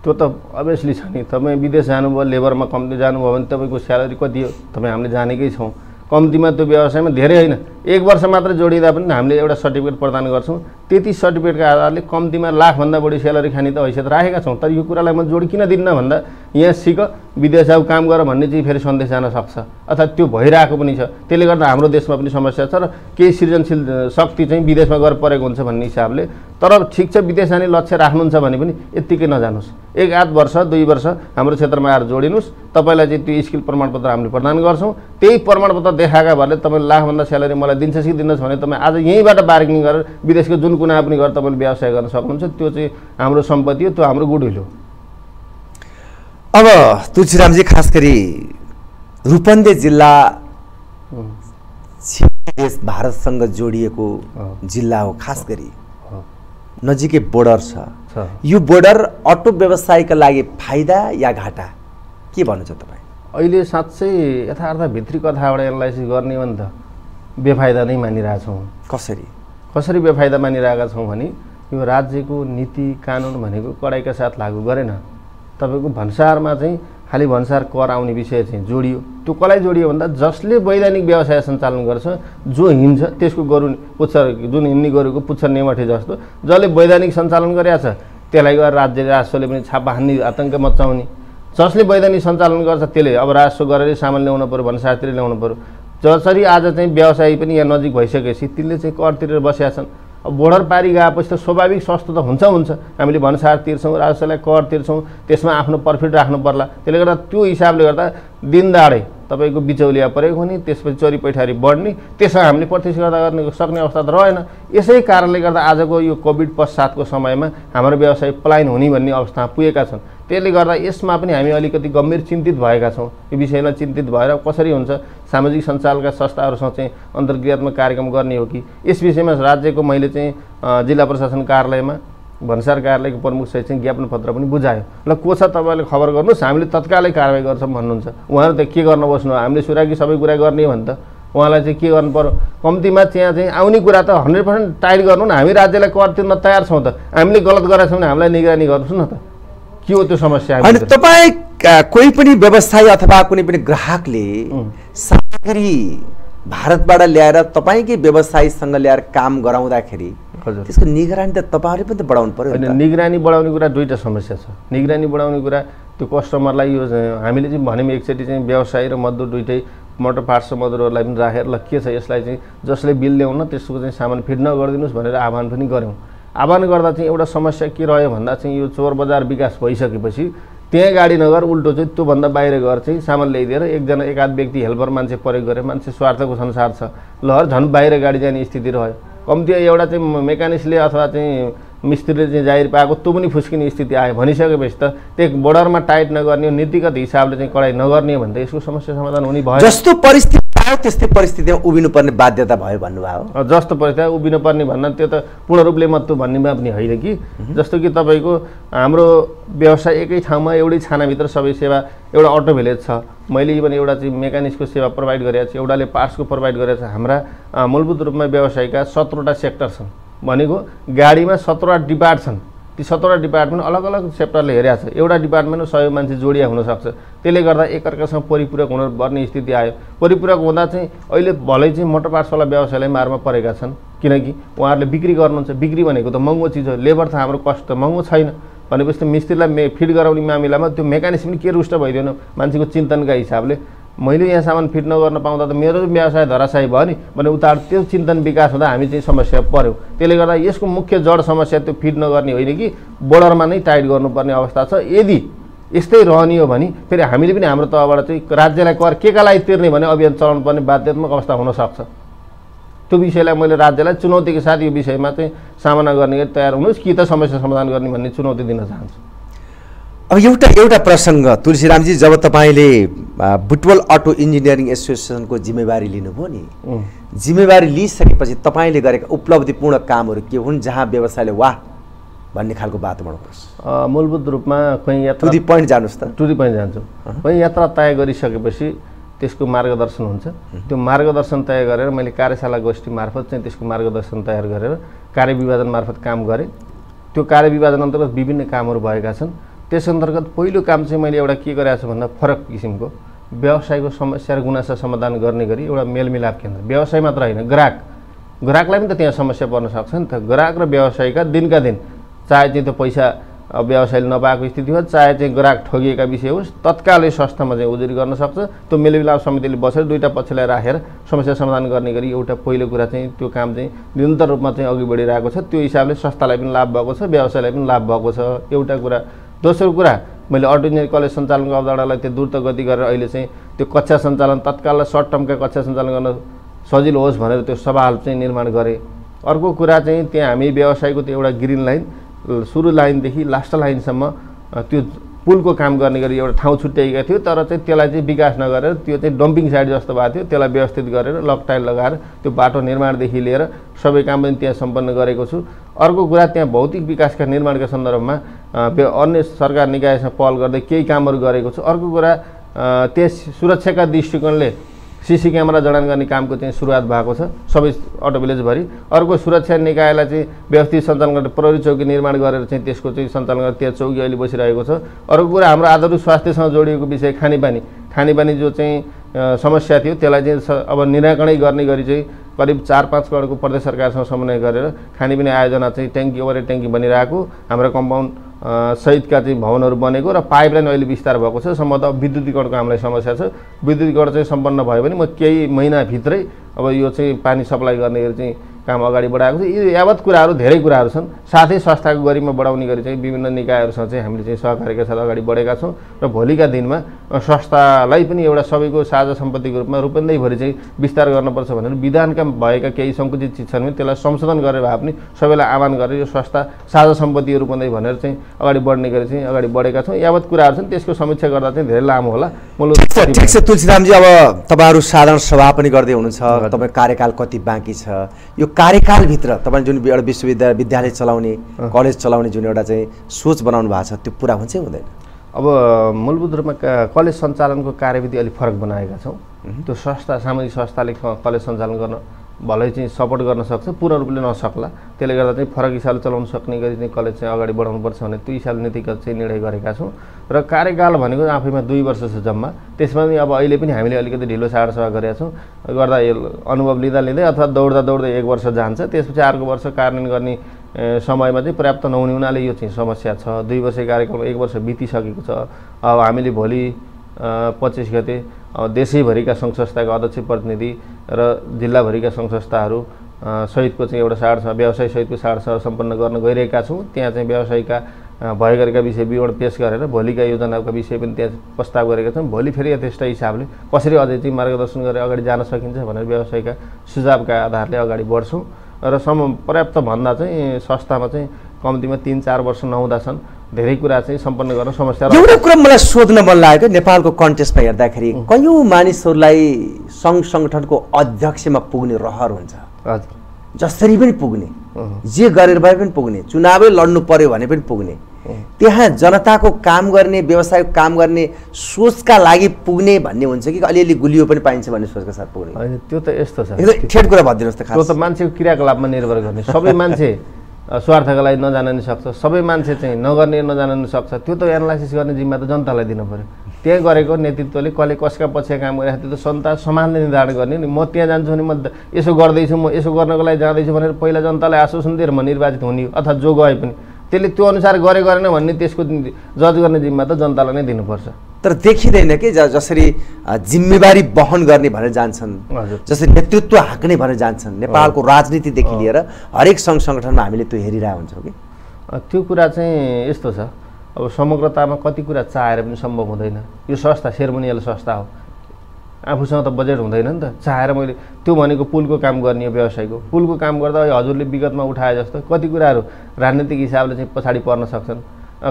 त्यो त अभियसली छ नि। तपाईँ विदेश जानुभयो लेबरमा कम्ती जानुभयो भने तपाईँको स्यालेरी कति हो? तपाईँ हामीले जानेकै छौँ। कम्तीमा त्यो व्यवसायमा धेरै होइन। एक वर्ष मात्र जोडिँदा पनि हामीले एउटा सर्टिफिकेट प्रदान गर्छौँ। त्यति सर्टिफिकेटको आधारले कम्तीमा लाखभन्दा बढी स्यालेरी खाने त हैसियत राखेका छौँ। तर यो कुरालाई म जोडी किन दिन्न भन्दा यहाँ सिक विदेश जाऊ काम गर भन्ने चाहिँ फेरि सन्देश जान सक्छ। अर्थात् त्यो भइरहेको पनि छ। त्यसले गर्दा हाम्रो देशमा पनि समस्या छ र केही सृजनशील शक्ति चाहिँ विदेशमा गएर परेको हुन्छ भन्ने हिसाबले तर ठिक छ विदेश जाने लक्ष्य राख्नुहुन्छ भने पनि यत्तिकै नजानुहोस्। एक आध वर्ष दुई वर्ष हाम्रो क्षेत्रमा आएर जोडिनुहोस्। तपाईँलाई चाहिँ त्यो स्किल प्रमाणपत्र हामीले प्रदान गर्छौँ। त्यही प्रमाणपत्र देखाएका भरले तपाईँले लाखभन्दा स्यालेरी मलाई दिन्छस् कि दिनुहोस् भने तपाईँ आज यहीँबाट बार्गेनिङ गरेर विदेशको जुन कुना पनि गरेर तपाईँले व्यवसाय गर्न सक्नुहुन्छ त्यो चाहिँ हाम्रो सम्पत्ति हो त्यो हाम्रो गुडविल हो। अब तुलसीरामजी खास गरी रूपन्देही जिल्ला देश भारतसँग जोडिएको। जिल्ला हो खास गरी। नजिकै बोर्डर छ। यो बोर्डर अटो व्यवसायका लागि फाइदा या घाटा? के भन्नुहुन्छ तपाईँ? अहिले साँच्चै यथार्थ भित्री कथाबाट एनालाइसिस गर्ने हो नि त। बेफाइदा नै मानिरहेछौँ। कसरी? कसरी बेफाइदा मानिरहेका छौँ भने यो राज्यको नीति कानुन भनेको कडाइका साथ लागू गरेन। तपाईँको भन्सारमा चाहिँ खालि भन्सार कर आउने विषय चाहिँ जोडियो। त्यो कसलाई जोडियो भन्दा जसले वैधानिक व्यवसाय सञ्चालन गर्छ जो हिँड्छ त्यसको गरु पुच्छर जुन हिँड्ने गोरुको पुच्छर नेमठे जस्तो जसले वैधानिक सञ्चालन गरेका छ त्यसलाई गएर राज्य राजस्वले पनि छापा हान्ने आतङ्क मचाउने जसले वैधानिक सञ्चालन गर्छ त्यसले अब राजस्व गरेर सामान ल्याउनु पऱ्यो भन्सारतिर ल्याउनु पऱ्यो जसरी आज चाहिँ व्यवसायी पनि यहाँ नजिक भइसकेपछि तिनले चाहिँ कर तिरेर बसेका छन्। बोर्डर पारी गएपछि त स्वाभाविक सस्तो त हुन्छ हुन्छ। हामीले भन्सार तिर्छौँ राजस्वलाई कर तिर्छौँ त्यसमा आफ्नो प्रफिट राख्नु पर्ला। त्यसले गर्दा त्यो हिसाबले गर्दा दिनदाडै तपाईँको बिचौलिया परेको हुने त्यसपछि चोरी पैठारी बढ्ने त्यसमा हामीले प्रतिस्पर्धा गर्न सक्ने अवस्था त रहेन। यसै कारणले गर्दा आजको यो कोभिड पश्चातको समयमा हाम्रो व्यवसाय पलायन हुने भन्ने अवस्थामा पुगेका छन्। त्यसले गर्दा यसमा पनि हामी अलिकति गम्भीर चिन्तित भएका छौँ। यो विषयलाई चिन्तित भएर कसरी हुन्छ सामाजिक सञ्जालका संस्थाहरूसँग चाहिँ अन्तर्क्रियात्मक कार्यक्रम गर्ने हो कि? यस विषयमा राज्यको मैले चाहिँ जिल्ला प्रशासन कार्यालयमा भन्सार कार्यालयको प्रमुख सहित चाहिँ ज्ञापन पत्र पनि बुझायो। ल को छ तपाईँले खबर गर्नुहोस् हामीले तत्कालै कारवाही गर्छौँ भन्नुहुन्छ। उहाँहरू त के गर्न बस्नु? हामीले सुराकी सबै कुरा गर्ने भने त उहाँलाई चाहिँ के गर्नु पर्यो? कम्तीमा त्यहाँ चाहिँ आउने कुरा त हन्ड्रेड पर्सेन्ट टाइट गर्नु न। हामी राज्यलाई कर तिर्न तयार छौँ त? हामीले गलत गरेका छौँ भने हामीलाई निगरानी गर्नुहोस् न त। के हो त्यो समस्या अनि हामीभित्र? तपाईँ कोही पनि व्यवसायी अथवा कुनै पनि ग्राहकले. सामग्री भारतबाट ल्याएर तपाईँकै व्यवसायीसँग ल्याएर काम गराउँदाखेरि हजुर त्यसको निगरानी त तपाईँहरूले पनि त बढाउनु पर्यो होइन। निगरानी बढाउने कुरा दुईवटा समस्या छ निगरानी बढाउने कुरा त्यो कस्टमरलाई यो हामीले चाहिँ भन्यौँ एकचोटि चाहिँ व्यवसायी र मजदुर दुइटै मोटर पार्ट्स र मजदुरहरूलाई पनि राखेर ल के छ यसलाई चाहिँ जसले बिल ल्याउन त्यसको चाहिँ सामान फिट नगरिदिनुहोस् भनेर आह्वान पनि गऱ्यौँ आह्वान गर्दा चाहिँ एउटा समस्या के रह्यो भन्दा चाहिँ यो चोर बजार विकास भइसकेपछि त्यहाँ गाडी नगर उल्टो चाहिँ त्योभन्दा बाहिर गएर चाहिँ सामान ल्याइदिएर एकजना एकाध व्यक्ति हेल्पर मान्छे प्रयोग गरे मान्छे स्वार्थको संसार छ। लहर झन् बाहिर गाडी जाने स्थिति रह्यो। कम्ती एउटा चाहिँ मेकानिक्सले अथवा चाहिँ मिस्त्रीले चाहिँ जाहिर पाएको त्यो पनि फुस्किने स्थिति आयो। भनिसकेपछि त त्यो बोर्डरमा टाइट नगर्ने नीतिगत हिसाबले चाहिँ कडाइ नगर्ने भने त यसको समस्या समाधान हुने भयो। जस्तो परिस्थिति कहाँ त्यस्तै परिस्थितिमा उभिनुपर्ने बाध्यता भयो भन्नुभयो। जस्तो परिस्थिति उभिनु पर्ने भन्न त्यो त पूर्ण रूपले मत्तु भन्नेमा पनि होइन कि। जस्तो कि तपाईँको हाम्रो व्यवसाय एकै ठाउँमा एउटै छानाभित्र सबै सेवा एउटा अटो भिलेज छ। मैले इभन एउटा चाहिँ मेकानिक्सको सेवा प्रोभाइड गरेको छु एउटाले पार्ट्सको प्रोभाइड गरेको छ। हाम्रा मूलभूत रूपमा व्यवसायका सत्रवटा सेक्टर छन्। भनेको गाडीमा सत्रवटा डिपार्ट छन्। ती सत्रवटा डिपार्टमेन्ट अलग अलग सेक्टरले हेरेको छ। एउटा डिपार्टमेन्टमा सय मान्छे जोडिया हुनसक्छ। त्यसले गर्दा एकअर्कासँग परिपूरक हुनुपर्ने स्थिति आयो। परिपूरक हुँदा चाहिँ अहिले भलै चाहिँ मोटर पार्ट्सवाला व्यवसायलाई मारमा परेका छन्। किनकि उहाँहरूले बिक्री गर्नुहुन्छ। बिक्री भनेको त महँगो चिज हो। लेबर त हाम्रो कस्ट त महँगो छैन। भनेपछि मिस्त्रीलाई मे फिट गराउने मामिलामा त्यो पनि के रुष्ट भइदिएन। मान्छेको चिन्तनका हिसाबले मैले यहाँ सामान फिट नगर्न पाउँदा त मेरो व्यवसाय धराशायी भयो नि भने उता त्यो चिन्तन विकास हुँदा हामी चाहिँ समस्या पऱ्यौँ। त्यसले गर्दा यसको मुख्य जड समस्या त्यो फिट नगर्ने होइन कि बोर्डरमा नै टाइट गर्नुपर्ने अवस्था छ। यदि यस्तै रहने हो भने फेरि हामीले पनि हाम्रो तहबाट चाहिँ राज्यलाई कर के का लागि तिर्ने भने अभियान चलाउनु पर्ने बाध्यात्मक अवस्था हुनसक्छ। त्यो विषयलाई मैले राज्यलाई चुनौतीको साथ यो विषयमा चाहिँ सामना गर्ने गरी तयार हुनुहोस् कि त समस्या समाधान गर्ने भन्ने चुनौती दिन चाहन्छु। अब एउटा एउटा प्रसङ्ग तुलसीरामजी जब तपाईँले बुटवल अटो इन्जिनियरिङ एसोसिएसनको जिम्मेवारी लिनुभयो नि जिम्मेवारी लिइसकेपछि तपाईँले गरेका उपलब्धिपूर्ण कामहरू के हुन् जहाँ व्यवसायले वाह भन्ने खालको वातावरण होस् अ, मूलभूत रूपमा कहीँ टु यात्रा दि पोइन्ट जानुहोस् त। टुरी पनि जान्छौँ। कहीँ यात्रा तय गरिसकेपछि त्यसको मार्गदर्शन हुन्छ। त्यो मार्गदर्शन तय गरेर मैले कार्यशाला गोष्ठी मार्फत चाहिँ त्यसको मार्गदर्शन तयार गरेर कार्यविभाजन मार्फत काम गरेँ। त्यो कार्यविभाजन अन्तर्गत विभिन्न कामहरू भएका छन्। त्यस अन्तर्गत पहिलो काम चाहिँ मैले एउटा के गरेको छु भन्दा फरक किसिमको व्यवसायको समस्या र गुनासा समाधान गर्ने गरी एउटा मेलमिलाप केन्द्र। व्यवसाय मात्र होइन ग्राहक। ग्राहकलाई पनि त त्यहाँ समस्या पर्न सक्छ नि त। ग्राहक र व्यवसायीका दिनका दिन चाहे चाहिँ त्यो पैसा व्यवसायले नपाएको स्थिति होस् चाहे चाहिँ ग्राहक ठगिएका विषय होस् तत्कालै संस्थामा चाहिँ उजुरी गर्न सक्छ। त्यो मेलमिलाप समितिले बसेर दुईवटा पक्षलाई राखेर समस्या समाधान गर्ने गरी एउटा पहिलो कुरा चाहिँ त्यो काम चाहिँ निरन्तर रूपमा चाहिँ अघि बढिरहेको छ। त्यो हिसाबले संस्थालाई पनि लाभ भएको छ व्यवसायलाई पनि लाभ भएको छ। एउटा कुरा दोस्रो कुरा मैले इन्जिनियरिङ कलेज सञ्चालनको अवधारणालाई त्यो द्रुत गति गरेर अहिले चाहिँ त्यो कक्षा सञ्चालन तत्काल सर्ट टर्मका कक्षा सञ्चालन गर्न सजिलो होस् भनेर त्यो सवाल चाहिँ निर्माण गरेँ। अर्को कुरा चाहिँ त्यहाँ हामी व्यवसायको त्यो एउटा ग्रिन लाइन सुरु लाइनदेखि लास्ट लाइनसम्म त्यो पुलको काम गर्ने गरी एउटा ठाउँ छुट्याइएको थियो तर चाहिँ त्यसलाई चाहिँ विकास नगरेर त्यो चाहिँ डम्पिङ साइड जस्तो भएको थियो त्यसलाई व्यवस्थित गरेर लक टाइल लगाएर त्यो बाटो निर्माणदेखि लिएर सबै काम पनि त्यहाँ सम्पन्न गरेको छु। अर्को कुरा त्यहाँ भौतिक विकासका निर्माणका सन्दर्भमा अन्य सरकार निकायसँग पहल गर्दै केही कामहरू गरेको छु। अर्को कुरा त्यस सुरक्षाका दृष्टिकोणले सिसी क्यामेरा जडान गर्ने कामको चाहिँ सुरुवात भएको छ सबै अटो भिलेजभरि। अर्को सुरक्षा निकायलाई चाहिँ व्यवस्थित सञ्चालन गर्ने प्रहरी चौकी निर्माण गरेर चाहिँ त्यसको चाहिँ सञ्चालन गरेर त्यहाँ चौकी अहिले बसिरहेको छ। अर्को कुरा हाम्रो आधारभूत स्वास्थ्यसँग जोडिएको विषय खानेपानी। खानेपानी जो चाहिँ समस्या थियो त्यसलाई चाहिँ अब निराकरणै गर्ने गरी चाहिँ करिब चार पाँच करोडको प्रदेश सरकारसँग समन्वय गरेर खानेपानी आयोजना चाहिँ ट्याङ्की ओभर ट्याङ्की बनिरहेको। हाम्रो कम्पाउन्ड सहितका चाहिँ भवनहरू बनेको र पाइपलाइन अहिले विस्तार भएको छ सम्भवतः विद्युतीकरणको हामीलाई समस्या छ। विद्युतीकरण चाहिँ सम्पन्न भयो भने म केही महिनाभित्रै अब यो चाहिँ पानी सप्लाई गर्ने गरी चाहिँ काम अगाडि बढाएको छ। यी यावत कुराहरू धेरै कुराहरू छन्। साथै संस्थाको गरिमा बढाउने गरी चाहिँ विभिन्न निकायहरूसँग चाहिँ हामीले चाहिँ सहकार्यका साथ अगाडि बढेका छौँ र भोलिका दिनमा संस्थालाई पनि एउटा सबैको साझा सम्पत्तिको रूपमा रूपन्दैभरि चाहिँ विस्तार गर्नुपर्छ भनेर विधानका भएका केही सङ्कुचित चिज छन् भने त्यसलाई संशोधन गरेर भए पनि सबैलाई आह्वान गरेर यो संस्था साझा सम्पत्ति रूपन्दै भनेर चाहिँ अगाडि बढ्ने गरी चाहिँ अगाडि बढेका छौँ। यावत कुराहरू छन् त्यसको समीक्षा गर्दा चाहिँ धेरै लामो होला। मूल ठिक छ ठिक छ तुलसीरामजी अब तपाईँहरू साधारण सभा पनि गर्दै हुनुहुन्छ तपाईँ कार्यकाल कति बाँकी छ? यो कार्यकालभित्र तपाईँले जुन एउटा विश्वविद्यालय विद्यालय चलाउने कलेज चलाउने जुन एउटा चाहिँ सोच बनाउनु भएको छ त्यो पुरा हुन्छ हुँदैन? अब मूलभूत रूपमा का- कलेज सञ्चालनको कार्यविधि अलिक फरक बनाएका छौँ। त्यो संस्था सामाजिक संस्थाले कलेज सञ्चालन गर्न भलै चाहिँ सपोर्ट गर्न सक्छ पूर्ण रूपले नसक्ला। त्यसले गर्दा चाहिँ फरक हिसाबले चलाउन सक्ने गरी चाहिँ कलेज चाहिँ अगाडि बढाउनुपर्छ भने त्यो हिसाबले नीतिगत चाहिँ निर्णय गरेका छौँ। र कार्यकाल भनेको आफैमा दुई वर्ष छ जम्मा। त्यसमा पनि अब अहिले पनि हामीले अलिकति ढिलो साढ सभा गरेका छौँ। गर्दा अनुभव लिँदा लिँदै अथवा दौड्दा दौड्दै एक वर्ष जान्छ। त्यसपछि अर्को वर्ष कार्यान्वयन गर्ने समयमा चाहिँ पर्याप्त नहुने हुनाले यो चाहिँ समस्या छ। दुई वर्ष कार्यक्रम एक वर्ष बितिसकेको छ। अब हामीले भोलि पच्चिस गते देशैभरिका सङ्घ संस्थाका अध्यक्ष प्रतिनिधि र जिल्लाभरिका सङ्घ संस्थाहरू सहितको चाहिँ एउटा साढ व्यवसाय सहितको साढ सम्पन्न गर्न गइरहेका छौँ। त्यहाँ चाहिँ व्यवसायका भए गरेका विषय विवरण पेस गरेर भोलिका योजनाका विषय पनि त्यहाँ प्रस्ताव गरेका छौँ। भोलि फेरि यथेष्ट हिसाबले कसरी अझै चाहिँ मार्गदर्शन गरेर अगाडि जान सकिन्छ भनेर व्यवसायका सुझावका आधारले अगाडि बढ्छौँ। र सम पर्याप्त भन्दा चाहिँ संस्थामा चाहिँ कम्तीमा तिन चार वर्ष नहुँदासम्म धेरै कुरा चाहिँ सम्पन्न गर्न समस्या एउटा। कुरा मलाई सोध्न मन लागेको नेपालको कन्टेस्टमा हेर्दाखेरि कयौँ मानिसहरूलाई सङ्घ सङ्गठनको अध्यक्षमा पुग्ने रहर हुन्छ? हजुर। जसरी पनि पुग्ने। जे गरेर भए पनि पुग्ने चुनावै लड्नु पर्यो भने पनि पुग्ने। त्यहाँ जनताको काम गर्ने व्यवसायको काम गर्ने सोचका लागि पुग्ने भन्ने हुन्छ कि अलिअलि गुलियो पनि पाइन्छ भन्ने सोचका साथ पुग्ने। होइन त्यो त यस्तो छ। ठेट कुरा भनिदिनुहोस् त त्यो खास त मान्छेको क्रियाकलापमा निर्भर गर्ने। सबै मान्छे स्वार्थका लागि नजान नि सक्छ। सबै मान्छे चाहिँ नगर्ने नजान नि सक्छ। त्यो त एनालाइसिस गर्ने जिम्मा त जनतालाई दिनु पऱ्यो त्यहाँ गरेको नेतृत्वले कसले कसका पछि काम गरिरहेको त्यो त सन्ता समाजले निर्धारण गर्ने नि। म त्यहाँ जान्छु भने म यसो गर्दैछु म यसो गर्नको लागि जाँदैछु भनेर पहिला जनतालाई आश्वासन दिएर म निर्वाचित हुने अथवा जो गए पनि। त्यसले त्यो अनुसार गरे गरेन भन्ने त्यसको जज गर्ने जिम्मा त जनतालाई नै दिनुपर्छ। तर देखिँदैन कि ज- जसरी जिम्मेवारी वहन गर्ने भनेर जान्छन् जसरी नेतृत्व हाँक्ने भनेर जान्छन् नेपालको राजनीतिदेखि लिएर हरेक सङ्घ सङ्गठनमा हामीले त्यो हेरिरहेको हुन्छौँ कि। त्यो कुरा चाहिँ यस्तो छ। अब समग्रतामा कति कुरा चाहेर पनि सम्भव हुँदैन। यो संस्था सेरमोनियल संस्था हो। आफूसँग त बजेट हुँदैन नि त। चाहेर मैले त्यो भनेको पुलको काम गर्ने व्यवसायको। पुलको काम गर्दा हजुरले विगतमा उठाए जस्तो कति कुराहरू राजनीतिक हिसाबले चाहिँ पछाडि पर्न सक्छन्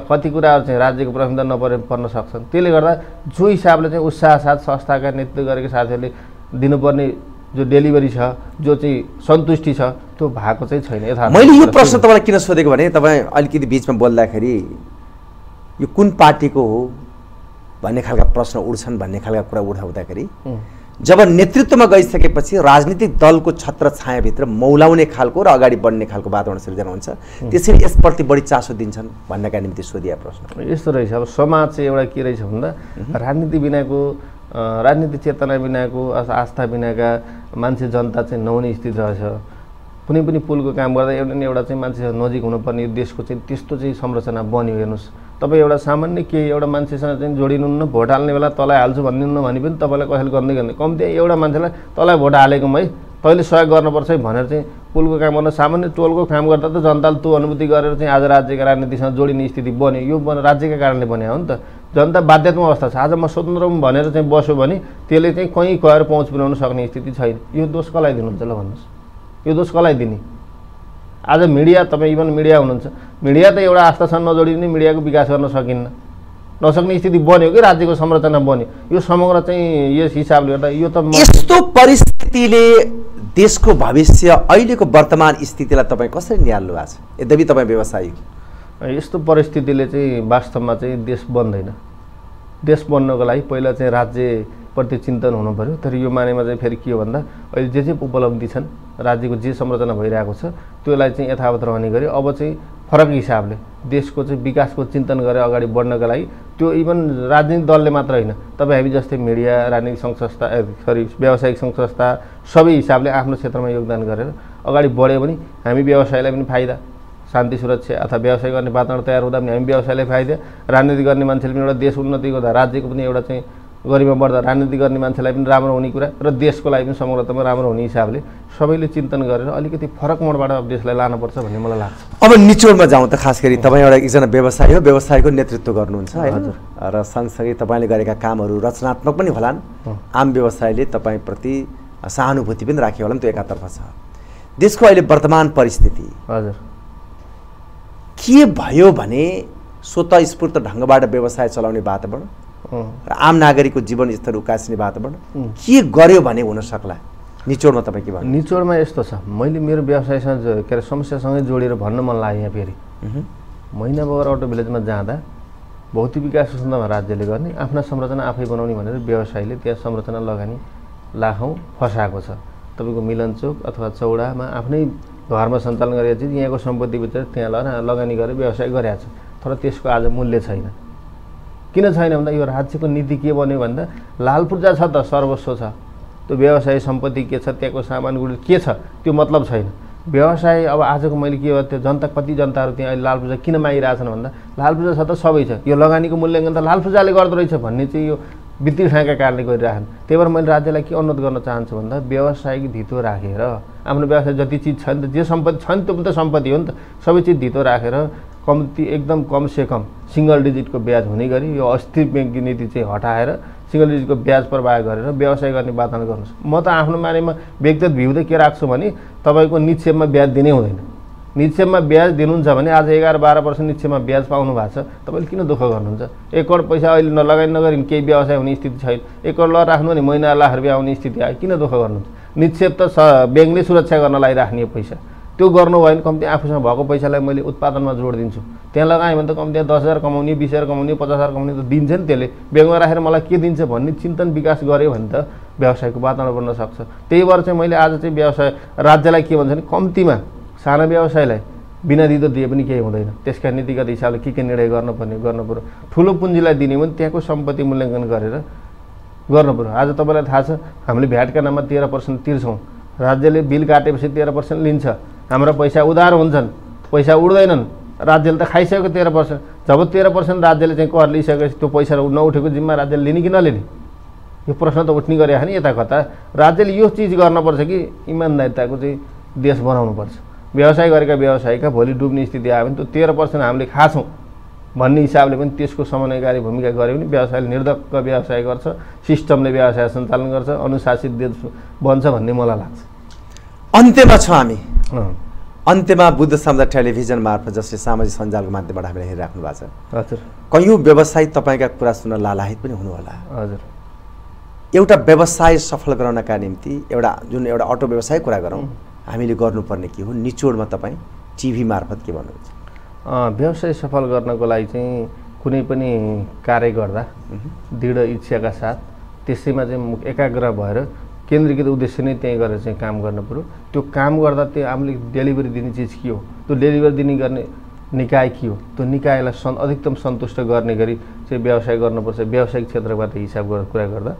कति कुराहरू चाहिँ राज्यको प्रबन्ध नपरे पर्न सक्छन्। त्यसले गर्दा जो हिसाबले चाहिँ उत्साह साथ संस्थाका नेतृत्व गरेका साथीहरूले दिनुपर्ने जो डेलिभरी छ जो चाहिँ सन्तुष्टि छ त्यो भएको चाहिँ छैन। यथार्थ मैले यो प्रश्न तपाईँलाई किन सोधेको भने तपाईँ अलिकति बिचमा बोल्दाखेरि यो कुन पार्टीको हो भन्ने खालका प्रश्न उठ्छन् भन्ने खालका कुरा उठाउँदाखेरि जब नेतृत्वमा गइसकेपछि राजनीतिक दलको छत्र छायाभित्र मौलाउने खालको र अगाडि बढ्ने खालको वातावरण सिर्जना हुन्छ त्यसरी यसप्रति बढी चासो दिन्छन् भन्नका निम्ति सोधिया प्रश्न। यस्तो रहेछ। अब समाज चाहिँ एउटा के रहेछ भन्दा राजनीति बिनाको राजनीति चेतना बिनाको आस्था बिनाका मान्छे जनता चाहिँ नहुने स्थिति रहेछ। कुनै पनि पुलको काम गर्दा एउटा न एउटा चाहिँ मान्छेसँग नजिक हुनुपर्ने यो देशको चाहिँ त्यस्तो चाहिँ संरचना बन्यो हेर्नुहोस्। तपाईँ एउटा सामान्य केही एउटा मान्छेसँग चाहिँ जोडिनुहुन्न भोट हाल्ने बेला तँलाई हाल्छु भनिदिनु भने पनि तपाईँलाई कसैले गर्दै गर्ने। कम्ती एउटा मान्छेलाई तँलाई भोट हालेको है तैँले सहयोग गर्नुपर्छ है भनेर चाहिँ पुलको काम गर्न सामान्य टोलको काम गर्दा त जनताले त्यो अनुभूति गरेर चाहिँ आज राज्यका राजनीतिसँग जोडिने स्थिति बन्यो। यो बन राज्यका कारणले बन्यो हो नि त। जनता बाध्यात्मक अवस्था छ। आज म स्वतन्त्र भनेर चाहिँ बस्यो भने त्यसले चाहिँ कहीँ गएर पहुँच पुर्याउन सक्ने स्थिति छैन। यो दोष कसलाई दिनुहुन्छ ल भन्नुहोस्। यो दोष कसलाई दिने? आज मिडिया तपाईँ इभन मिडिया हुनुहुन्छ। मिडिया त एउटा आस्थासँग नजोडिने मिडियाको विकास गर्न सकिन्न। नसक्ने स्थिति बन्यो कि राज्यको संरचना बन्यो? यो समग्र चाहिँ यस हिसाबले गर्दा यो त यस्तो परिस्थितिले देशको भविष्य अहिलेको वर्तमान स्थितिलाई तपाईँ कसरी निहाल्नु भएको छ? यद्यपि तपाईँ व्यवसायी यस्तो परिस्थितिले चाहिँ वास्तवमा चाहिँ देश बन्दैन। देश बन्नको लागि पहिला चाहिँ राज्यप्रति चिन्तन हुनु पऱ्यो तर यो मानेमा चाहिँ फेरि के हो भन्दा अहिले जे जे उपलब्धि छन् राज्यको जे संरचना भइरहेको छ त्यसलाई चाहिँ यथावत रहने गरी अब चाहिँ फरक हिसाबले देशको चाहिँ विकासको चिन्तन गरेर अगाडि बढ्नका लागि त्यो इभन राजनीतिक दलले मात्र होइन तपाईँ हामी जस्तै मिडिया राजनीतिक सङ्घ संस्था सरी व्यावसायिक सङ्घ संस्था सबै हिसाबले आफ्नो क्षेत्रमा योगदान गरेर अगाडि बढ्यो भने हामी व्यवसायलाई पनि फाइदा शान्ति सुरक्षा अथवा व्यवसाय गर्ने वातावरण तयार हुँदा पनि हामी व्यवसायलाई फाइदा राजनीति गर्ने मान्छेले पनि एउटा देश उन्नति गर्दा राज्यको पनि एउटा चाहिँ गरिमा बढ्दा राजनीति गर्ने मान्छेलाई पनि राम्रो हुने कुरा र देशको लागि पनि समग्रतामा राम्रो हुने हिसाबले सबैले चिन्तन गरेर अलिकति फरक मोडबाट अब देशलाई लानुपर्छ भन्ने मलाई लाग्छ। अब निचोडमा जाउँ त खास गरी तपाईँ एउटा एकजना व्यवसायी हो व्यवसायको नेतृत्व गर्नुहुन्छ हजुर। र सँगसँगै तपाईँले गरेका कामहरू रचनात्मक पनि होलान्। आम व्यवसायले तपाईँप्रति सहानुभूति पनि राख्यो होला नि त्यो एकातर्फ छ। देशको अहिले वर्तमान परिस्थिति। हजुर। के भयो भने स्वतस्फूर्त ढङ्गबाट व्यवसाय चलाउने वातावरण। र आम नागरिकको जीवन स्तर उकास्ने वातावरण। के गर्यो भने हुन सक्ला निचोडमा तपाईँ के भन्नु? निचोडमा यस्तो छ। मैले मेरो व्यवसायसँग के अरे समस्यासँगै जोडेर भन्न मन लाग्यो यहाँ फेरि। महिना बगर अटो भिलेजमा जाँदा भौतिक विकास सन्दर्भमा राज्यले गर्ने आफ्ना संरचना आफै बनाउने भनेर व्यवसायीले त्यहाँ संरचना लगानी लाखौँ फसाएको छ। तपाईँको मिलनचोक अथवा चौडामा आफ्नै घरमा सञ्चालन गरेको चिज यहाँको सम्पत्तिभित्र त्यहाँ लगानी गरेर व्यवसाय गरेको छ तर त्यसको आज मूल्य छैन। किन छैन भन्दा यो राज्यको नीति के बन्यो भन्दा लाल पूर्जा छ त सर्वस्व छ। त्यो व्यवसाय सम्पत्ति के छ त्यहाँको सामान गुड के छ त्यो मतलब छैन। व्यवसाय अब आजको मैले के त्यो जनता कति जनताहरू त्यहाँ अहिले लाल पूजा किन मागिरहेछन् भन्दा लाल पूजा छ त सबै छ। यो लगानीको मूल्याङ्कन त लाल पूजाले गर्दो रहेछ भन्ने चाहिँ यो वित्तीय ठाँका कारणले गरिरहेछन्। त्यही भएर मैले राज्यलाई के अनुरोध गर्न चाहन्छु भन्दा व्यवसायिक धितो राखेर आफ्नो व्यवसाय जति चिज छ नि त जे सम्पत्ति छ नि त्यो पनि त सम्पत्ति हो नि त। सबै चिज धितो राखेर कम्ती एकदम कम से कम सिङ्गल डिजिटको ब्याज हुने गरी यो अस्थिर ब्याङ्किङ नीति चाहिँ हटाएर सिङ्गल डिजिटको ब्याज प्रवाह गरेर व्यवसाय गर्ने वातावरण गर्नुहोस्। म त आफ्नो बारेमा व्यक्तिगत भ्यू त के राख्छु भने तपाईँको निक्षेपमा ब्याज दिनै हुँदैन। निक्षेपमा ब्याज दिनुहुन्छ भने आज एघार बाह्र पर्सेन्ट निक्षेपमा ब्याज पाउनु भएको छ। तपाईँले किन दुःख गर्नुहुन्छ? एक करोड पैसा अहिले नलगाइ नगरी केही व्यवसाय हुने स्थिति छैन। एक करोड राख्नु भने महिना लाख रुपियाँ आउने स्थिति आयो। किन दुःख गर्नुहुन्छ? निक्षेप त स ब्याङ्कले सुरक्षा गर्नलाई राख्ने पैसा। त्यो गर्नु भयो भने कम्ती आफूसँग भएको पैसालाई मैले उत्पादनमा जोड दिन्छु। त्यहाँ लगाएँ भने त कम्ती दस हजार कमाउने बिस हजार कमाउने पचास हजार कमाउने त दिन्छ नि त्यसले। ब्याङ्कमा राखेर मलाई के दिन्छ भन्ने चिन्तन विकास गऱ्यो भने त व्यवसायको वातावरण बन्न सक्छ। त्यही भएर चाहिँ मैले आज चाहिँ व्यवसाय राज्यलाई के भन्छ भने कम्तीमा सानो व्यवसायलाई बिना दिँदो दिए पनि केही हुँदैन। त्यसका नीतिगत हिसाबले के के निर्णय गर्नुपर्ने गर्नु पऱ्यो ठुलो पुँजीलाई दिने भने त्यहाँको सम्पत्ति मूल्याङ्कन गरेर गर्नु पऱ्यो आज तपाईँलाई थाहा छ हामीले भ्याटका नाममा तेह्र पर्सेन्ट तिर्छौँ। राज्यले बिल काटेपछि तेह्र पर्सेन्ट लिन्छ। हाम्रो पैसा उधार हुन्छन् पैसा उड्दैनन् राज्यले त खाइसक्यो तेह्र पर्सेन्ट जब तेह्र पर्सेन्ट राज्यले चाहिँ कर लिइसकेपछि त्यो पैसा नउठेको जिम्मा राज्यले लिने कि नलिने? यो प्रश्न त उठ्ने गरे नि यता कता राज्यले यो चिज गर्नुपर्छ कि इमान्दारिताको चाहिँ देश बनाउनुपर्छ व्यवसाय गरेका व्यवसायीका भोलि डुब्ने स्थिति आयो भने त्यो तेह्र पर्सेन्ट हामीले खाछौँ। भन्ने हिसाबले पनि त्यसको समन्वयकारी भूमिका गऱ्यो भने व्यवसायले निर्धक्क व्यवसाय गर्छ सिस्टमले व्यवसाय सञ्चालन गर्छ अनुशासित देश बन्छ भन्ने मलाई लाग्छ। अन्त्यमा छौँ हामी। अन्त्यमा बुद्ध सम्झ टेलिभिजन मार्फत जसले सामाजिक सञ्जालको माध्यमबाट हामीले हेरिराख्नु भएको छ। हजुर। कैयौँ व्यवसायी तपाईँका कुरा सुन्न लालाहित पनि हुनुहोला। हजुर। एउटा व्यवसाय सफल गराउनका निम्ति एउटा जुन एउटा अटो व्यवसाय कुरा गरौँ हामीले गर्नुपर्ने के हो? निचोडमा तपाईँ टिभी मार्फत के भन्नुहुन्छ? व्यवसाय सफल गर्नको लागि चाहिँ कुनै पनि कार्य गर्दा दृढ इच्छाका साथ त्यसैमा चाहिँ एकाग्र भएर केन्द्रीकृत उद्देश्य नै त्यहीँ गरेर चाहिँ काम गर्नु पऱ्यो त्यो काम गर्दा त्यो हामीले डेलिभरी दिने चिज के हो? त्यो डेलिभरी दिने गर्ने निकाय के हो? त्यो निकायलाई सन् अधिकतम सन्तुष्ट गर्ने गरी चाहिँ व्यवसाय गर्नुपर्छ। व्यावसायिक क्षेत्रबाट हिसाब गरेर कुरा गर्दा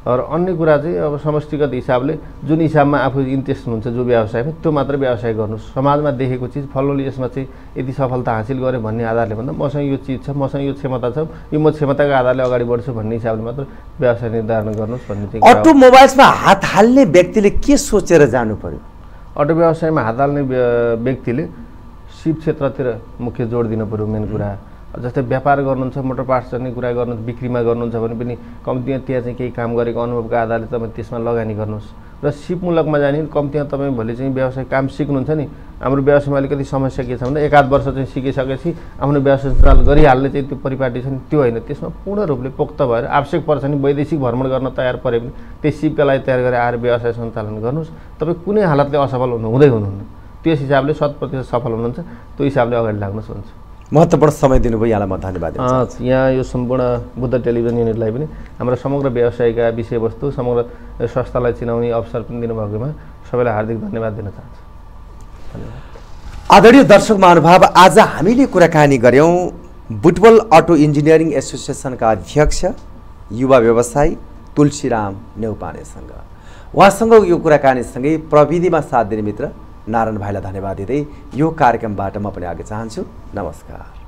र अन्य कुरा चाहिँ अब समष्टिगत हिसाबले जुन हिसाबमा आफू इन्ट्रेस्ट हुनुहुन्छ जो व्यवसायमा त्यो मात्र व्यवसाय गर्नुहोस्। समाजमा देखेको चिज फल्लोले यसमा चाहिँ यति सफलता हासिल गरेँ भन्ने आधारले भन्दा मसँग यो चिज छ मसँग यो क्षमता छ यो म क्षमताको आधारले अगाडि बढ्छु भन्ने हिसाबले मात्र व्यवसाय निर्धारण गर्नुहोस् भन्ने चाहिँ अटो मोबाइल्समा हात हाल्ने व्यक्तिले के सोचेर जानु पर्यो? अटो व्यवसायमा हात हाल्ने व्यक्तिले सिप क्षेत्रतिर मुख्य जोड दिनु पऱ्यो मेन कुरा। जस्तै व्यापार गर्नुहुन्छ मोटर पार्ट्स गर्ने कुरा गर्नुहुन्छ बिक्रीमा गर्नुहुन्छ भने पनि कम्तीमा त्यहाँ चाहिँ केही काम गरेको अनुभवको आधारले तपाईँ त्यसमा लगानी गर्नुहोस्। र सिपमूलकमा जाने कम्तीमा तपाईँ भोलि चाहिँ व्यवसाय काम सिक्नुहुन्छ नि हाम्रो व्यवसायमा अलिकति समस्या के छ भन्दा एकाध वर्ष चाहिँ सिकिसकेपछि आफ्नो व्यवसाय सञ्चालन गरिहाल्ने चाहिँ त्यो परिपाटी छ नि त्यो होइन। त्यसमा पूर्ण रूपले पोख्त भएर आवश्यक पर्छ नि वैदेशिक भ्रमण गर्न तयार परे पनि त्यही सिपका लागि तयार गरेर आएर व्यवसाय सञ्चालन गर्नुहोस्। तपाईँ कुनै हालतले असफल हुनु हुँदै हुनुहुन्न। त्यस हिसाबले शत प्रतिशत सफल हुनुहुन्छ त्यो हिसाबले अगाडि लाग्नुहोस् हुन्छ। महत्त्वपूर्ण समय दिनुभयो यहाँलाई म धन्यवाद यहाँ यो सम्पूर्ण बुद्ध टेलिभिजन युनिटलाई पनि हाम्रो समग्र व्यवसायका विषयवस्तु समग्र संस्थालाई चिनाउने अवसर पनि दिनुभएकोमा सबैलाई हार्दिक धन्यवाद दिन चाहन्छु। धन्यवाद। आदरणीय दर्शक महानुभाव आज हामीले कुराकानी गऱ्यौँ बुटबल अटो इन्जिनियरिङ एसोसिएसनका अध्यक्ष युवा व्यवसायी तुलसीराम नेउपानेसँग। उहाँसँग यो कुराकानीसँगै प्रविधिमा साथ दिने मित्र नारायण भाइलाई धन्यवाद दिँदै यो कार्यक्रमबाट म पनि आगे चाहन्छु। नमस्कार।